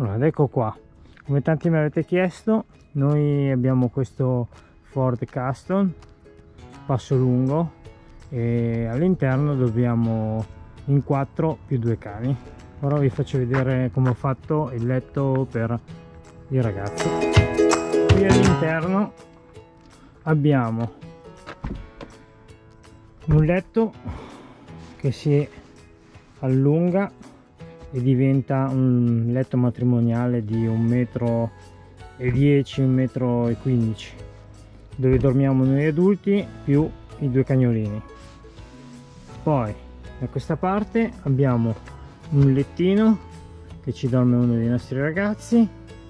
allora ecco qua. Come tanti mi avete chiesto noi abbiamo questo Ford Custom passo lungo e all'interno dobbiamo in 4 più due cani. Ora vi faccio vedere come ho fatto il letto per il ragazzo. Qui all'interno abbiamo un letto che si allunga e diventa un letto matrimoniale di un metro e 10 un metro e 15 dove dormiamo noi adulti più i due cagnolini. Poi da questa parte abbiamo un lettino che ci dorme uno dei nostri ragazzi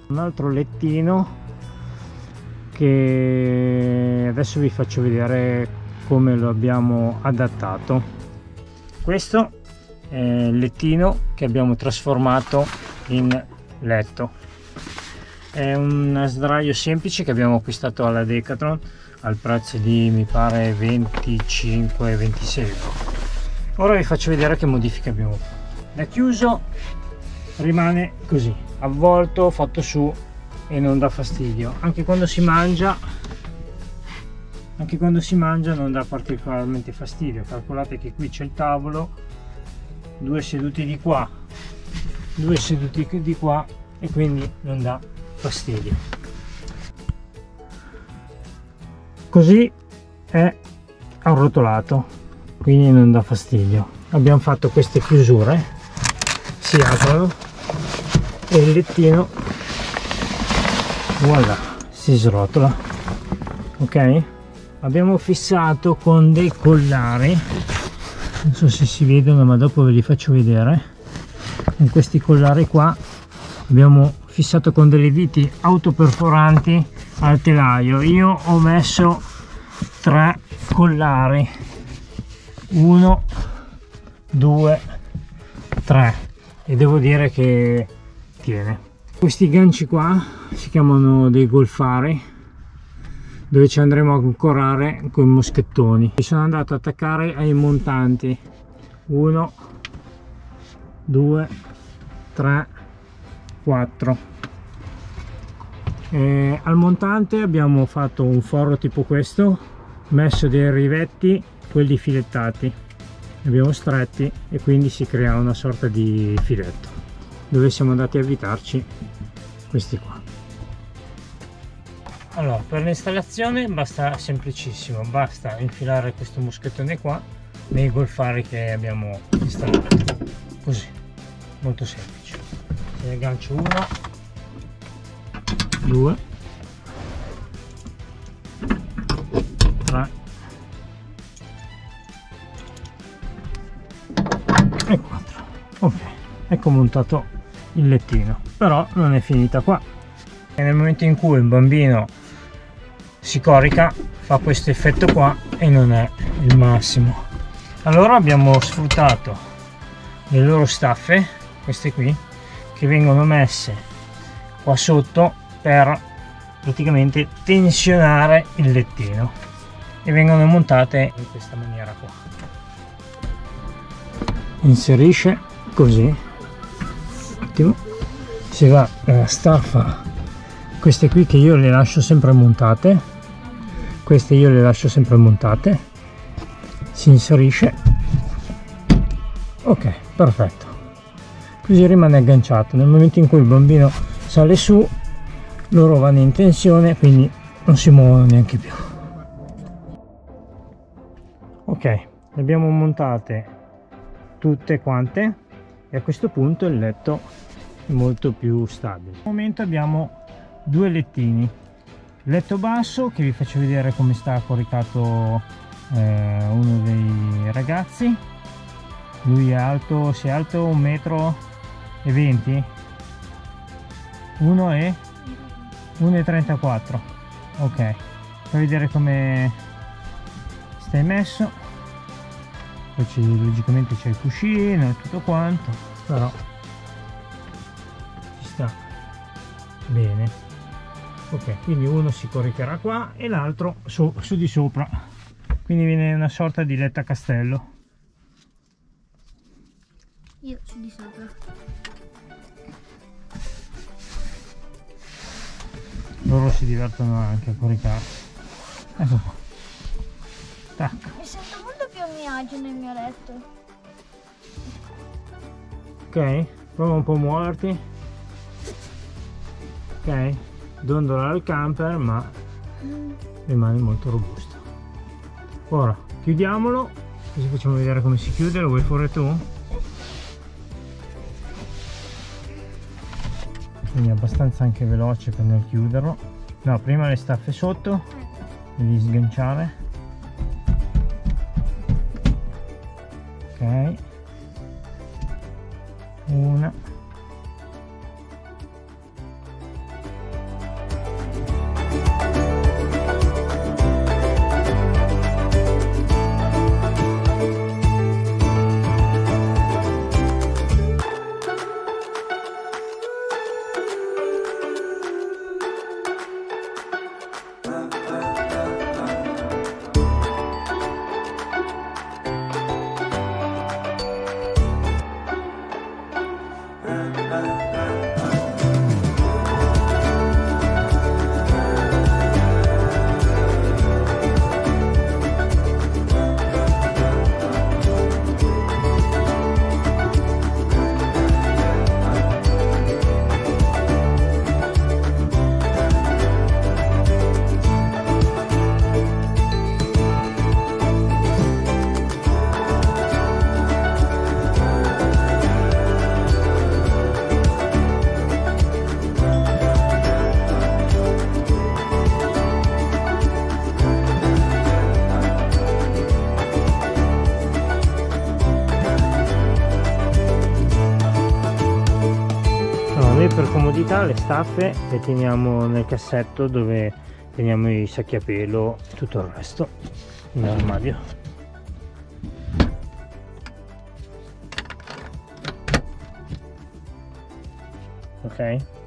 un altro lettino che adesso vi faccio vedere come lo abbiamo adattato. Questo il lettino che abbiamo trasformato in letto. È un sdraio semplice che abbiamo acquistato alla Decathlon al prezzo di mi pare 25-26 euro. Ora vi faccio vedere che modifiche abbiamo fatto. Da chiuso rimane così avvolto fatto su e non dà fastidio. Anche quando si mangia anche quando si mangia non dà particolarmente fastidio. Calcolate che qui c'è il tavolo due seduti di qua due seduti di qua e quindi non dà fastidio. Così è arrotolato quindi non dà fastidio. Abbiamo fatto queste chiusure si aprono e il lettino voilà si srotola ok? Abbiamo fissato con dei collari non so se si vedono ma dopo ve li faccio vedere. Con questi collari qua abbiamo fissato con delle viti autoperforanti al telaio. Io ho messo tre collari. Uno due tre. E devo dire che tiene. Questi ganci qua si chiamano dei golfari dove ci andremo a ancorare con i moschettoni. Mi sono andato ad attaccare ai montanti. 1 2 3 4 e al montante abbiamo fatto un forro tipo questo messo dei rivetti quelli filettati. Li abbiamo stretti e quindi si crea una sorta di filetto dove siamo andati a avvitarci questi qua allora per l'installazione basta semplicissimo basta infilare questo moschettone qua nei golfari che abbiamo installato. Così molto semplice. Se ne aggancio uno due tre. E quattro. Ok ecco montato il lettino. Però non è finita qua. E nel momento in cui un bambino si corica fa questo effetto qua e non è il massimo. Allora abbiamo sfruttato le loro staffe queste qui che vengono messe qua sotto per praticamente tensionare il lettino e vengono montate in questa maniera qua. Inserisce così. Attimo si va nella staffa queste qui che io le lascio sempre montate queste io le lascio sempre montate. Si inserisce. Ok perfetto. Così rimane agganciato. Nel momento in cui il bambino sale su loro vanno in tensione quindi non si muovono neanche più. Ok le abbiamo montate tutte quante e a questo punto il letto molto più stabile. Al momento abbiamo due lettini letto basso che vi faccio vedere come sta coricato eh, uno dei ragazzi. Lui è alto si è alto un metro e 20 uno e? 1,34 ok. Per vedere come stai messo. Poi logicamente c'è il cuscino e tutto quanto. Però sta. Bene ok quindi uno si coricherà qua e l'altro su, su di sopra. Quindi viene una sorta di letta castello. Io su di sopra. Loro si divertono anche a coricare ecco qua. Tac. Mi sento molto più a mio agio nel mio letto. ok prova un po' a muoverti. Ok dondola il camper ma rimane molto robusto. Ora chiudiamolo così facciamo vedere come si chiude. Lo vuoi fare tu? quindi abbastanza anche veloce per nel chiuderlo. No prima le staffe sotto devi sganciare ok. Una noi per comodità le staffe le teniamo nel cassetto dove teniamo i sacchi a pelo e tutto il resto nell'armadio. Ok?